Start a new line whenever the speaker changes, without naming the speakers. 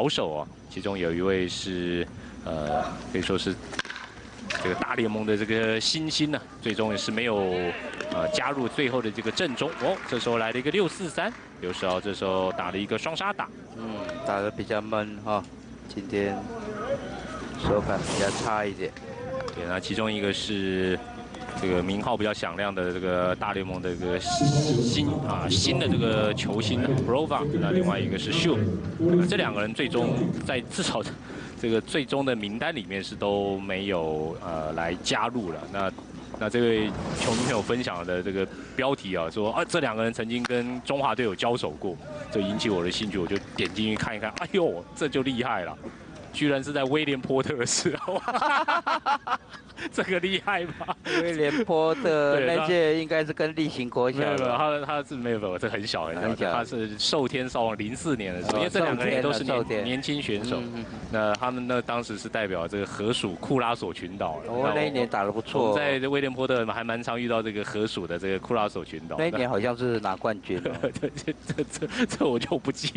好手哦，其中有一位是呃可以说是这个大联盟的这个新星呢，最终也是没有呃加入最后的这个阵中哦。这时候来了一个六四三，刘世豪这时候打了一个双杀打，
嗯，打的比较闷哈，今天手感比较差一点。
对，那其中一个是这个名号比较响亮的这个大联盟的这个新啊新的这个球星 Brova，那另外一个是 Shu，这两个人最终在至少这个最终的名单里面是都没有呃来加入了。那那这位球迷朋友分享的这个标题啊，说啊这两个人曾经跟中华队有交手过，就引起我的兴趣，我就点进去看一看，哎呦这就厉害了。居然是在威廉波特的时候，这个厉害吧？
威廉波特那届应该是跟例行国小，
没有没有，他他是没有没有，这很小很小，他是寿天少王零四年的时候，因为这两个人都是年年轻选手，那他们那当时是代表这个河属库拉索群岛，
哦，那一年打得不错，
在威廉波特还蛮常遇到这个河属的这个库拉索群岛，
那一年好像是拿冠军，
这这这这这我就不记。